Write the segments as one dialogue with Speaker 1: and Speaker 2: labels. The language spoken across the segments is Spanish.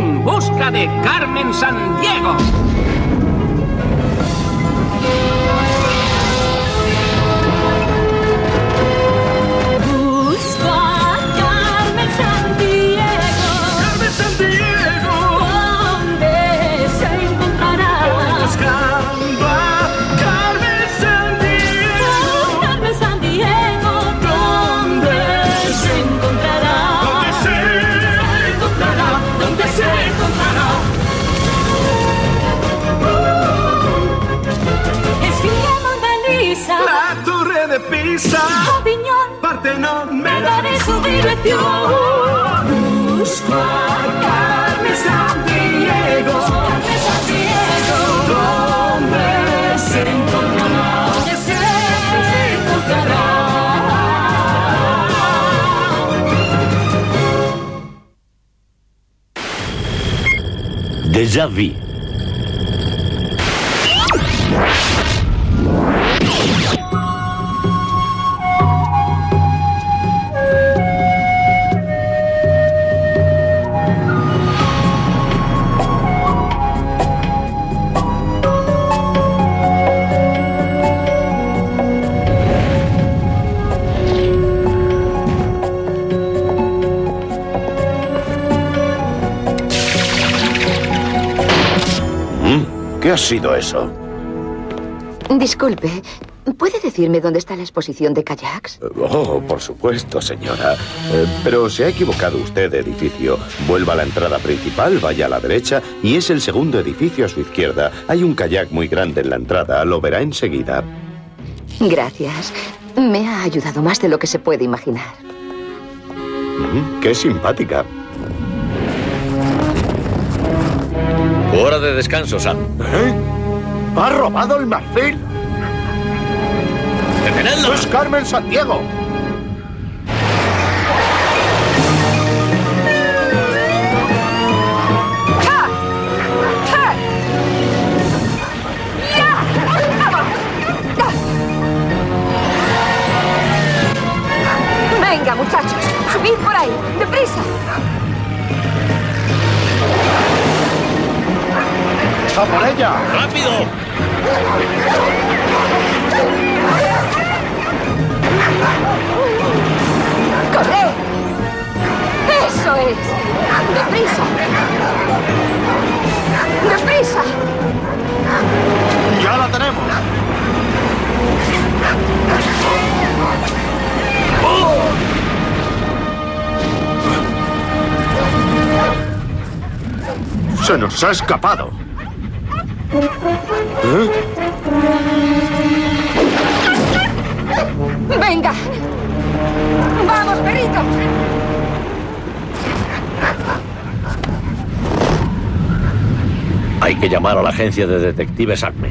Speaker 1: en busca de Carmen Sandiego. Pisa.
Speaker 2: Aviñón.
Speaker 1: Partenón.
Speaker 2: Me daré su dirección. Busco a Carmen Sandiego. Carmen Sandiego. ¿Dónde se encontrará? ¿Dónde se encontrará?
Speaker 3: Déjà vu.
Speaker 4: ¿Qué ha sido eso?
Speaker 5: Disculpe, ¿puede decirme dónde está la exposición de kayaks?
Speaker 4: Oh, por supuesto, señora. Eh, pero se ha equivocado usted de edificio. Vuelva a la entrada principal, vaya a la derecha y es el segundo edificio a su izquierda. Hay un kayak muy grande en la entrada, lo verá enseguida.
Speaker 5: Gracias. Me ha ayudado más de lo que se puede imaginar.
Speaker 4: Mm, qué simpática.
Speaker 3: Hora de descanso, Sam.
Speaker 4: ¿Eh? ¿Ha robado el marfil?
Speaker 3: ¡Detenedlo!
Speaker 4: ¡Es Carmen Santiago!
Speaker 5: Venga, muchachos, subid por ahí, deprisa.
Speaker 4: ¡A por ella!
Speaker 3: ¡Rápido!
Speaker 5: ¡Corred! ¡Eso es! ¡Deprisa! ¡Deprisa!
Speaker 4: ¡Ya la tenemos! ¡Se nos ha escapado!
Speaker 5: ¡Venga! ¡Vamos, perrito!
Speaker 3: Hay que llamar a la agencia de detectives ACME.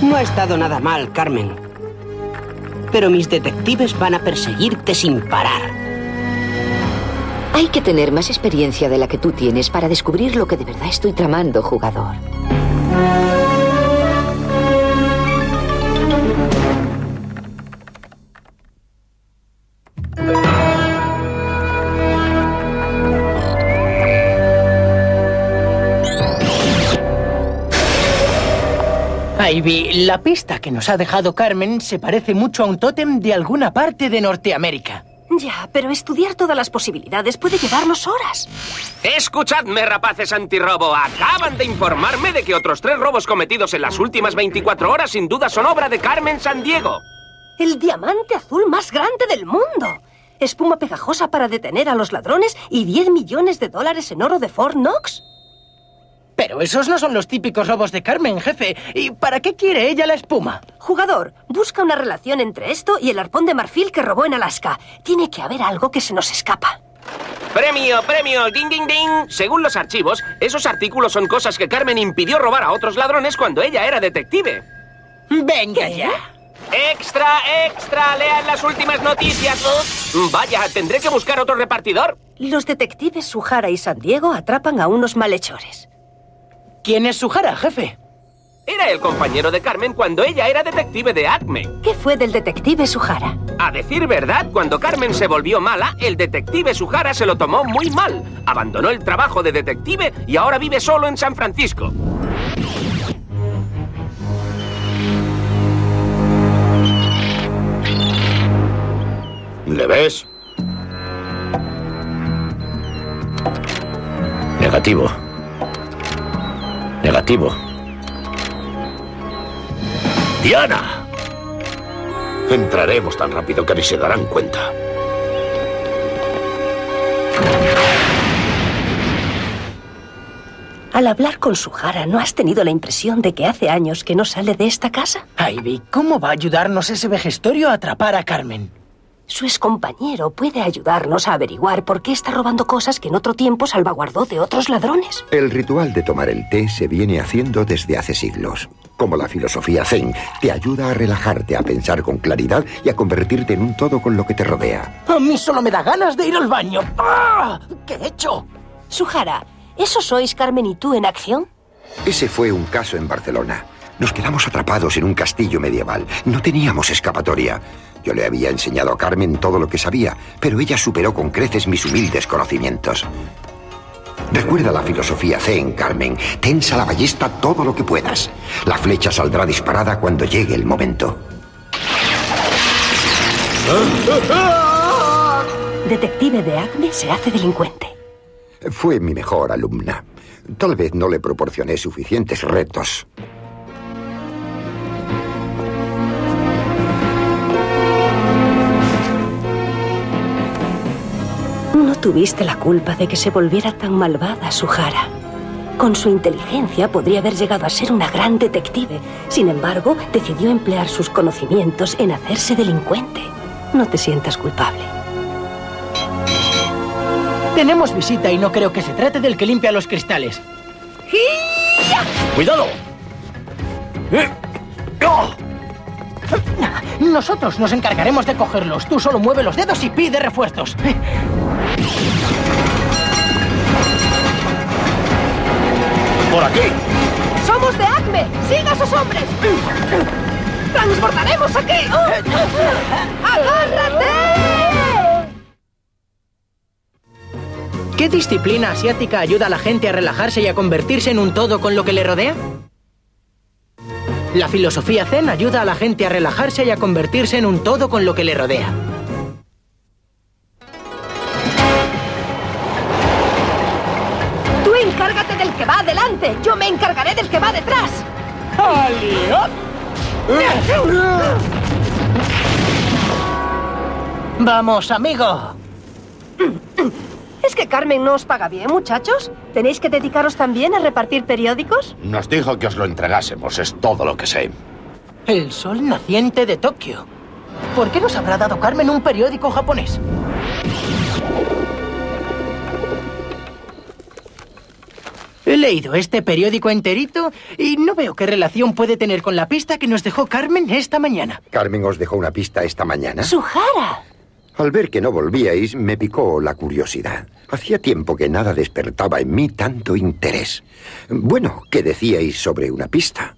Speaker 6: No ha estado nada mal, Carmen. Pero mis detectives van a perseguirte sin parar.
Speaker 5: Hay que tener más experiencia de la que tú tienes para descubrir lo que de verdad estoy tramando, jugador.
Speaker 7: Ivy, la pista que nos ha dejado Carmen se parece mucho a un tótem de alguna parte de Norteamérica.
Speaker 8: Ya, pero estudiar todas las posibilidades puede llevarnos horas.
Speaker 1: Escuchadme, rapaces antirrobo. Acaban de informarme de que otros tres robos cometidos en las últimas 24 horas sin duda son obra de Carmen Sandiego.
Speaker 8: El diamante azul más grande del mundo. Espuma pegajosa para detener a los ladrones y 10 millones de dólares en oro de Fort Knox.
Speaker 7: Pero esos no son los típicos robos de Carmen, jefe. ¿Y para qué quiere ella la espuma?
Speaker 8: Jugador, busca una relación entre esto y el arpón de marfil que robó en Alaska. Tiene que haber algo que se nos escapa.
Speaker 1: Premio, premio, ding, ding, ding. Según los archivos, esos artículos son cosas que Carmen impidió robar a otros ladrones cuando ella era detective.
Speaker 7: Venga ya.
Speaker 1: Extra, extra, lean las últimas noticias. Vaya, tendré que buscar otro repartidor.
Speaker 8: Los detectives Sujara y San Diego atrapan a unos malhechores.
Speaker 7: ¿Quién es Sujara, jefe?
Speaker 1: Era el compañero de Carmen cuando ella era detective de Acme.
Speaker 8: ¿Qué fue del detective Suhara?
Speaker 1: A decir verdad, cuando Carmen se volvió mala, el detective Sujara se lo tomó muy mal. Abandonó el trabajo de detective y ahora vive solo en San Francisco.
Speaker 3: ¿Le ves? Negativo. ¡Diana! Entraremos tan rápido que ni se darán cuenta.
Speaker 8: Al hablar con Suhara, ¿no has tenido la impresión de que hace años que no sale de esta casa?
Speaker 7: Ivy, ¿cómo va a ayudarnos ese vejestorio a atrapar a Carmen?
Speaker 8: Su excompañero puede ayudarnos a averiguar por qué está robando cosas que en otro tiempo salvaguardó de otros ladrones.
Speaker 9: El ritual de tomar el té se viene haciendo desde hace siglos. Como la filosofía Zen, te ayuda a relajarte, a pensar con claridad y a convertirte en un todo con lo que te rodea.
Speaker 7: A mí solo me da ganas de ir al baño. ¡Ah! ¿Qué he hecho?
Speaker 8: Suhara, ¿eso sois Carmen y tú en acción?
Speaker 9: Ese fue un caso en Barcelona. Nos quedamos atrapados en un castillo medieval. No teníamos escapatoria. Yo le había enseñado a Carmen todo lo que sabía, pero ella superó con creces mis humildes conocimientos. Recuerda la filosofía Zen, Carmen. Tensa la ballesta todo lo que puedas. La flecha saldrá disparada cuando llegue el momento.
Speaker 8: Detective de Acme se hace delincuente.
Speaker 9: Fue mi mejor alumna. Tal vez no le proporcioné suficientes retos.
Speaker 8: Tuviste la culpa de que se volviera tan malvada Suhara. Con su inteligencia podría haber llegado a ser una gran detective. Sin embargo, decidió emplear sus conocimientos en hacerse delincuente. No te sientas culpable.
Speaker 7: Tenemos visita y no creo que se trate del que limpia los cristales.
Speaker 3: ¡Cuidado!
Speaker 7: Nosotros nos encargaremos de cogerlos. Tú solo mueve los dedos y pide refuerzos.
Speaker 3: ¡Por aquí!
Speaker 8: ¡Somos de Acme! ¡Siga a esos hombres! ¡Transbordaremos aquí! ¡Agárrate!
Speaker 7: ¿Qué disciplina asiática ayuda a la gente a relajarse y a convertirse en un todo con lo que le rodea? La filosofía zen ayuda a la gente a relajarse y a convertirse en un todo con lo que le rodea.
Speaker 8: Que va adelante. Yo me encargaré del que va detrás.
Speaker 7: Vamos, amigo.
Speaker 8: ¿Es que Carmen no os paga bien, muchachos? ¿Tenéis que dedicaros también a repartir periódicos?
Speaker 3: Nos dijo que os lo entregásemos, es todo lo que sé.
Speaker 7: El sol naciente de Tokio. ¿Por qué nos habrá dado Carmen un periódico japonés? He leído este periódico enterito y no veo qué relación puede tener con la pista que nos dejó Carmen esta mañana.
Speaker 9: Carmen os dejó una pista esta mañana.
Speaker 8: ¡Suhara!
Speaker 9: Al ver que no volvíais, me picó la curiosidad. Hacía tiempo que nada despertaba en mí tanto interés. Bueno, ¿qué decíais sobre una pista?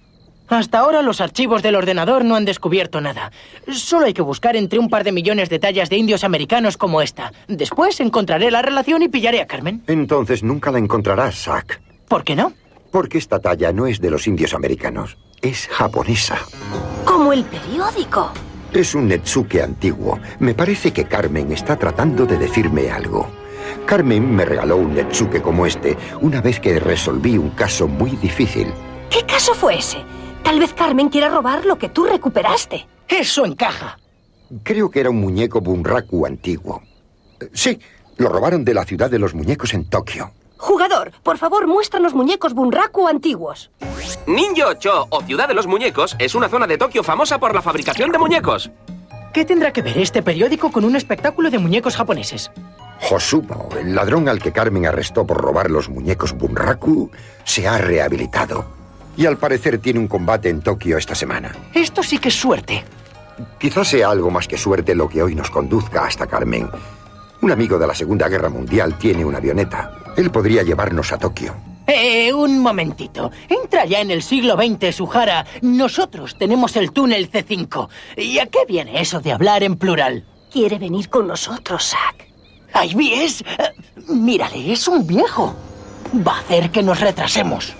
Speaker 7: Hasta ahora los archivos del ordenador no han descubierto nada. Solo hay que buscar entre un par de millones de tallas de indios americanos como esta. Después encontraré la relación y pillaré a Carmen.
Speaker 9: Entonces nunca la encontrarás, Zack.
Speaker 7: ¿Por qué no?
Speaker 9: Porque esta talla no es de los indios americanos, es japonesa.
Speaker 8: Como el periódico.
Speaker 9: Es un Netsuke antiguo. Me parece que Carmen está tratando de decirme algo. Carmen me regaló un Netsuke como este una vez que resolví un caso muy difícil.
Speaker 8: ¿Qué caso fue ese? Tal vez Carmen quiera robar lo que tú recuperaste.
Speaker 7: Eso encaja.
Speaker 9: Creo que era un muñeco Bunraku antiguo. Sí, lo robaron de la ciudad de los muñecos en Tokio.
Speaker 8: Jugador, por favor, muéstranos muñecos Bunraku antiguos.
Speaker 1: Ninjo-cho, o Ciudad de los Muñecos, es una zona de Tokio famosa por la fabricación de muñecos.
Speaker 7: ¿Qué tendrá que ver este periódico con un espectáculo de muñecos japoneses?
Speaker 9: Hosubo, el ladrón al que Carmen arrestó por robar los muñecos Bunraku, se ha rehabilitado. Y al parecer tiene un combate en Tokio esta semana.
Speaker 7: Esto sí que es suerte.
Speaker 9: Quizás sea algo más que suerte lo que hoy nos conduzca hasta Carmen. Un amigo de la Segunda Guerra Mundial tiene una avioneta. Él podría llevarnos a Tokio.
Speaker 7: Eh, un momentito. Entra ya en el siglo XX, Sujara. Nosotros tenemos el túnel C5. ¿Y a qué viene eso de hablar en plural?
Speaker 8: Quiere venir con nosotros, Zack.
Speaker 7: ¡Ay, es! eh, mírale, es un viejo. Va a hacer que nos retrasemos.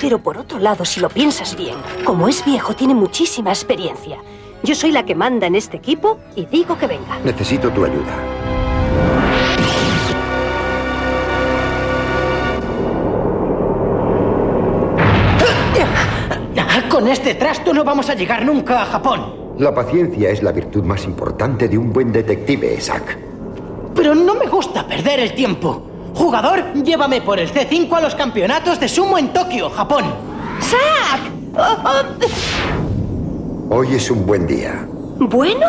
Speaker 8: Pero por otro lado, si lo piensas bien, como es viejo, tiene muchísima experiencia. Yo soy la que manda en este equipo y digo que venga.
Speaker 9: Necesito tu ayuda.
Speaker 7: Con este trasto no vamos a llegar nunca a Japón.
Speaker 9: La paciencia es la virtud más importante de un buen detective, Zack.
Speaker 7: Pero no me gusta perder el tiempo. Jugador, llévame por el C5 a los campeonatos de sumo en Tokio, Japón. ¡Zack! Oh, oh.
Speaker 9: Hoy es un buen día.
Speaker 8: ¿Bueno?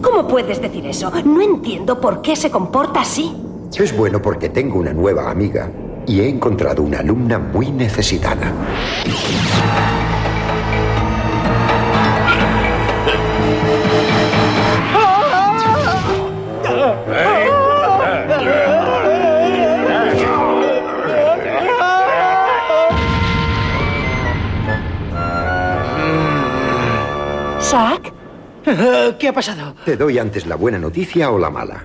Speaker 8: ¿Cómo puedes decir eso? No entiendo por qué se comporta así.
Speaker 9: Es bueno porque tengo una nueva amiga y he encontrado una alumna muy necesitada.
Speaker 7: ¿Qué ha pasado?
Speaker 9: ¿Te doy antes la buena noticia o la mala?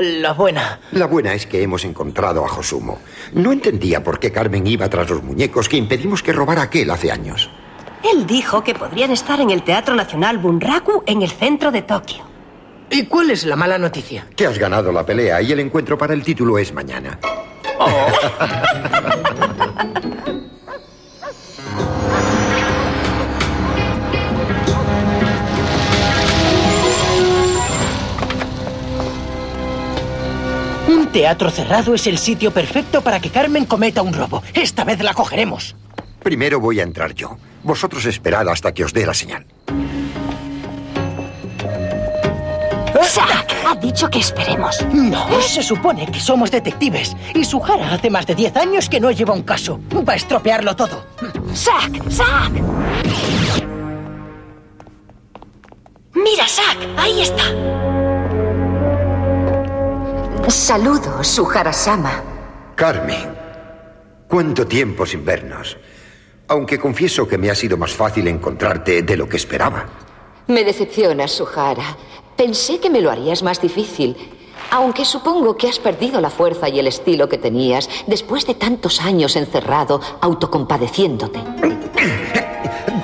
Speaker 7: La buena.
Speaker 9: La buena es que hemos encontrado a Josumo. No entendía por qué Carmen iba tras los muñecos que impedimos que robara aquel hace años.
Speaker 8: Él dijo que podrían estar en el Teatro Nacional Bunraku en el centro de Tokio.
Speaker 7: ¿Y cuál es la mala noticia?
Speaker 9: Que has ganado la pelea y el encuentro para el título es mañana.
Speaker 7: Un teatro cerrado es el sitio perfecto para que Carmen cometa un robo. Esta vez la cogeremos.
Speaker 9: Primero voy a entrar yo. Vosotros esperad hasta que os dé la señal.
Speaker 8: Zack ha dicho que esperemos.
Speaker 7: No, se supone que somos detectives. Y Sujara hace más de 10 años que no lleva un caso. Va a estropearlo todo.
Speaker 8: ¡Zack! ¡Zack! Mira, Zack, ahí está.
Speaker 5: Saludos, Sujara-sama.
Speaker 9: Carmen, ¿cuánto tiempo sin vernos? Aunque confieso que me ha sido más fácil encontrarte de lo que esperaba.
Speaker 5: Me decepcionas, Sujara. Pensé que me lo harías más difícil. Aunque supongo que has perdido la fuerza y el estilo que tenías después de tantos años encerrado, autocompadeciéndote.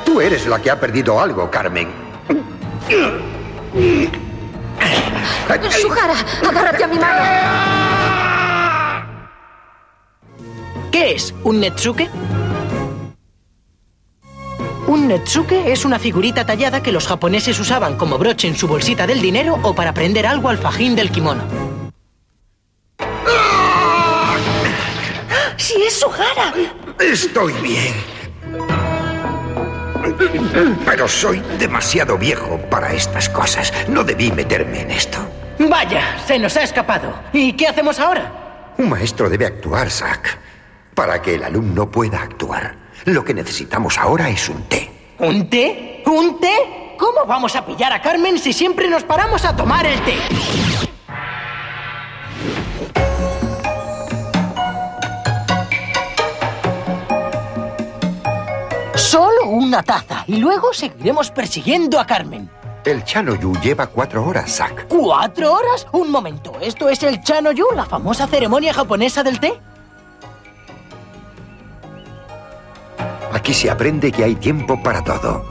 Speaker 9: Tú eres la que ha perdido algo, Carmen.
Speaker 5: Sujara, agárrate a mi mano.
Speaker 7: ¿Qué es? ¿Un Netsuke? Un Netsuke es una figurita tallada que los japoneses usaban como broche en su bolsita del dinero o para prender algo al fajín del kimono.
Speaker 8: ¡Sí es Sujara!
Speaker 9: Estoy bien. Pero soy demasiado viejo para estas cosas. No debí meterme en esto.
Speaker 7: Vaya, se nos ha escapado. ¿Y qué hacemos ahora?
Speaker 9: Un maestro debe actuar, Zack, para que el alumno pueda actuar. Lo que necesitamos ahora es un té.
Speaker 7: ¿Un té? ¿Un té? ¿Cómo vamos a pillar a Carmen si siempre nos paramos a tomar el té? Solo una taza y luego seguiremos persiguiendo a Carmen.
Speaker 9: El Chanoyu lleva cuatro horas, Zack.
Speaker 7: ¿Cuatro horas? Un momento, ¿esto es el Chanoyu, la famosa ceremonia japonesa del té?
Speaker 9: Aquí se aprende que hay tiempo para todo.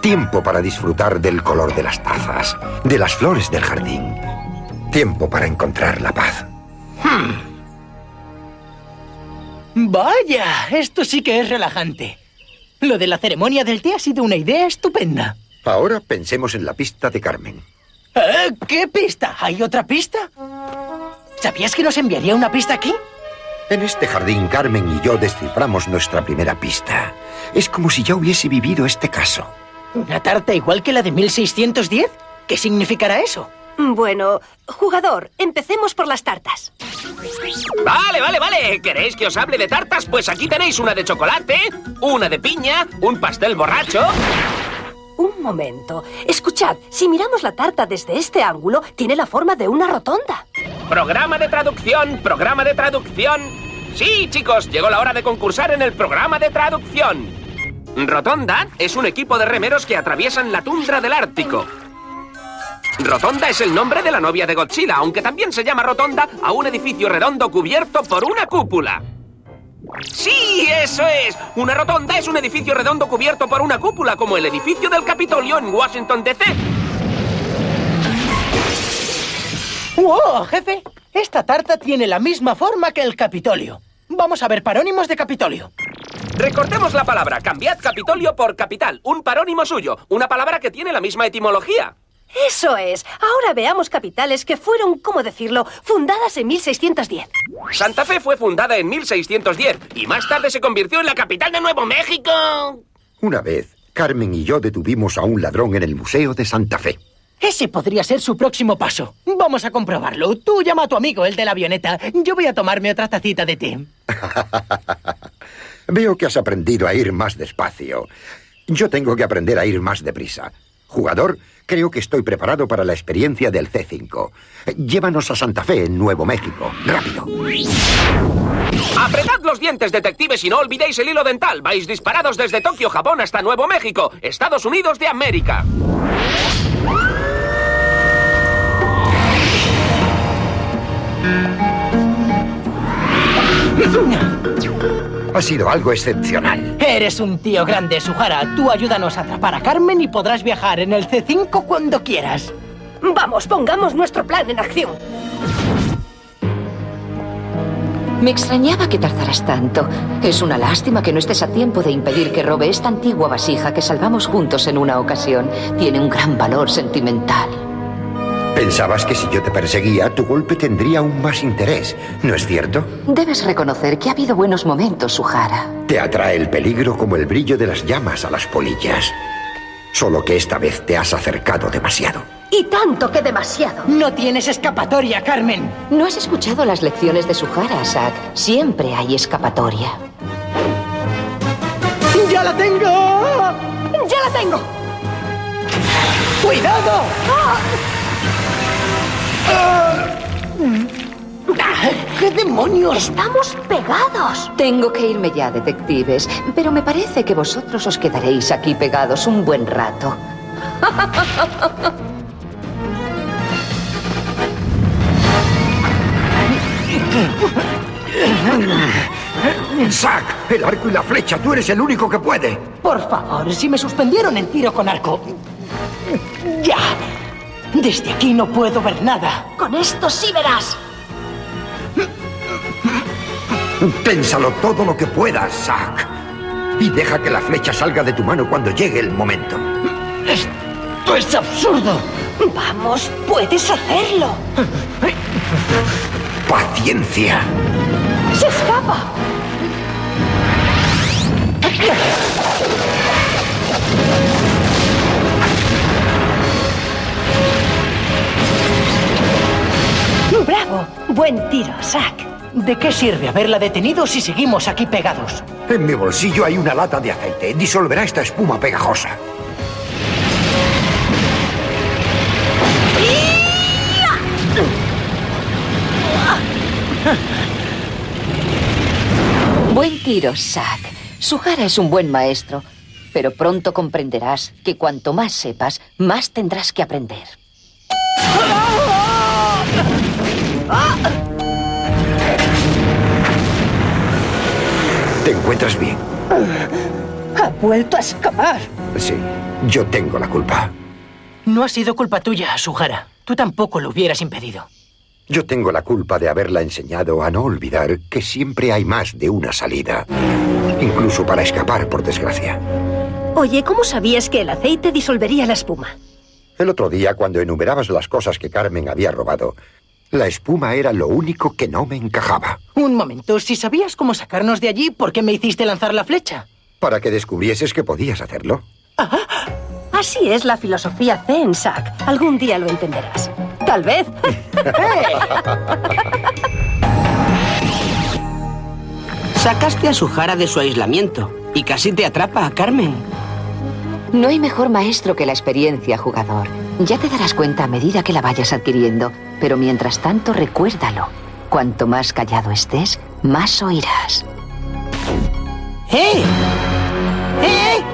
Speaker 9: Tiempo para disfrutar del color de las tazas, de las flores del jardín. Tiempo para encontrar la paz.
Speaker 7: Vaya, esto sí que es relajante. Lo de la ceremonia del té ha sido una idea estupenda.
Speaker 9: Ahora pensemos en la pista de Carmen.
Speaker 7: ¿Eh? ¿Qué pista? ¿Hay otra pista? ¿Sabías que nos enviaría una pista aquí?
Speaker 9: En este jardín, Carmen y yo desciframos nuestra primera pista. Es como si ya hubiese vivido este caso.
Speaker 7: ¿Una tarta igual que la de 1610? ¿Qué significará eso?
Speaker 8: Bueno, jugador, empecemos por las tartas.
Speaker 1: Vale, vale, vale. ¿Queréis que os hable de tartas? Pues aquí tenéis una de chocolate, una de piña, un pastel borracho.
Speaker 8: Un momento. Escuchad, si miramos la tarta desde este ángulo, tiene la forma de una rotonda.
Speaker 1: Programa de traducción, programa de traducción. Sí, chicos, llegó la hora de concursar en el programa de traducción. Rotonda es un equipo de remeros que atraviesan la tundra del Ártico. Rotonda es el nombre de la novia de Godzilla, aunque también se llama Rotonda a un edificio redondo cubierto por una cúpula. ¡Sí, eso es! Una rotonda es un edificio redondo cubierto por una cúpula, como el edificio del Capitolio en Washington, D.C.
Speaker 7: ¡Wow, jefe! Esta tarta tiene la misma forma que el Capitolio. Vamos a ver parónimos de Capitolio.
Speaker 1: Recordemos la palabra. Cambiad Capitolio por capital. Un parónimo suyo. Una palabra que tiene la misma etimología.
Speaker 8: Eso es. Ahora veamos capitales que fueron, ¿cómo decirlo?, fundadas en 1610.
Speaker 1: Santa Fe fue fundada en 1610 y más tarde se convirtió en la capital de Nuevo México.
Speaker 9: Una vez, Carmen y yo detuvimos a un ladrón en el Museo de Santa Fe.
Speaker 7: Ese podría ser su próximo paso. Vamos a comprobarlo. Tú llama a tu amigo, el de la avioneta. Yo voy a tomarme otra tacita de té.
Speaker 9: Veo que has aprendido a ir más despacio. Yo tengo que aprender a ir más deprisa. Jugador, creo que estoy preparado para la experiencia del C5. Llévanos a Santa Fe, en Nuevo México. Rápido.
Speaker 1: Apretad los dientes, detectives, y no olvidéis el hilo dental. Vais disparados desde Tokio, Japón, hasta Nuevo México, Estados Unidos de América.
Speaker 9: Ha sido algo excepcional.
Speaker 7: Eres un tío grande, Suhara. Tú ayúdanos a atrapar a Carmen y podrás viajar en el C5 cuando quieras.
Speaker 8: Vamos, pongamos nuestro plan en acción.
Speaker 5: Me extrañaba que tardaras tanto. Es una lástima que no estés a tiempo de impedir que robe esta antigua vasija que salvamos juntos en una ocasión. Tiene un gran valor sentimental.
Speaker 9: Pensabas que si yo te perseguía, tu golpe tendría aún más interés, ¿no es cierto?
Speaker 5: Debes reconocer que ha habido buenos momentos, Suhara.
Speaker 9: Te atrae el peligro como el brillo de las llamas a las polillas. Solo que esta vez te has acercado demasiado.
Speaker 8: Y tanto que demasiado.
Speaker 7: No tienes escapatoria, Carmen.
Speaker 5: No has escuchado las lecciones de Suhara, Zack. Siempre hay escapatoria.
Speaker 7: ¡Ya la tengo!
Speaker 8: ¡Ya la tengo!
Speaker 7: ¡Cuidado! ¡Ah! ¿Qué demonios?
Speaker 8: ¡Estamos pegados!
Speaker 5: Tengo que irme ya, detectives, pero me parece que vosotros os quedaréis aquí pegados un buen rato.
Speaker 9: ¡Zack! El arco y la flecha, tú eres el único que puede.
Speaker 7: Por favor, si me suspendieron en tiro con arco. ¡Ya! Desde aquí no puedo ver nada.
Speaker 8: Con esto sí verás.
Speaker 9: Ténsalo todo lo que puedas, Zack. Y deja que la flecha salga de tu mano cuando llegue el momento.
Speaker 7: Esto es absurdo.
Speaker 8: Vamos, puedes hacerlo.
Speaker 9: ¡Paciencia!
Speaker 8: ¡Se escapa! ¡Bravo! Buen tiro, Zack.
Speaker 7: ¿De qué sirve haberla detenido si seguimos aquí pegados?
Speaker 9: En mi bolsillo hay una lata de aceite. Disolverá esta espuma pegajosa.
Speaker 5: Buen tiro, Zack. Suhara es un buen maestro, pero pronto comprenderás que cuanto más sepas, más tendrás que aprender.
Speaker 9: ¿Te encuentras bien?
Speaker 8: Ha vuelto a escapar.
Speaker 9: Sí, yo tengo la culpa.
Speaker 7: No ha sido culpa tuya, Suhara. Tú tampoco lo hubieras impedido.
Speaker 9: Yo tengo la culpa de haberla enseñado a no olvidar que siempre hay más de una salida. Incluso para escapar, por desgracia.
Speaker 8: Oye, ¿cómo sabías que el aceite disolvería la espuma?
Speaker 9: El otro día, cuando enumerabas las cosas que Carmen había robado, la espuma era lo único que no me encajaba.
Speaker 7: Un momento, si sabías cómo sacarnos de allí, ¿por qué me hiciste lanzar la flecha?
Speaker 9: Para que descubrieses que podías hacerlo.
Speaker 8: Así es la filosofía Zen, Zack. Algún día lo entenderás. Tal vez.
Speaker 6: Sacaste a Sujara de su aislamiento y casi te atrapa a Carmen.
Speaker 5: No hay mejor maestro que la experiencia, jugador. Ya te darás cuenta a medida que la vayas adquiriendo, pero mientras tanto recuérdalo. Cuanto más callado estés, más oirás.
Speaker 6: ¡Eh! ¡Eh!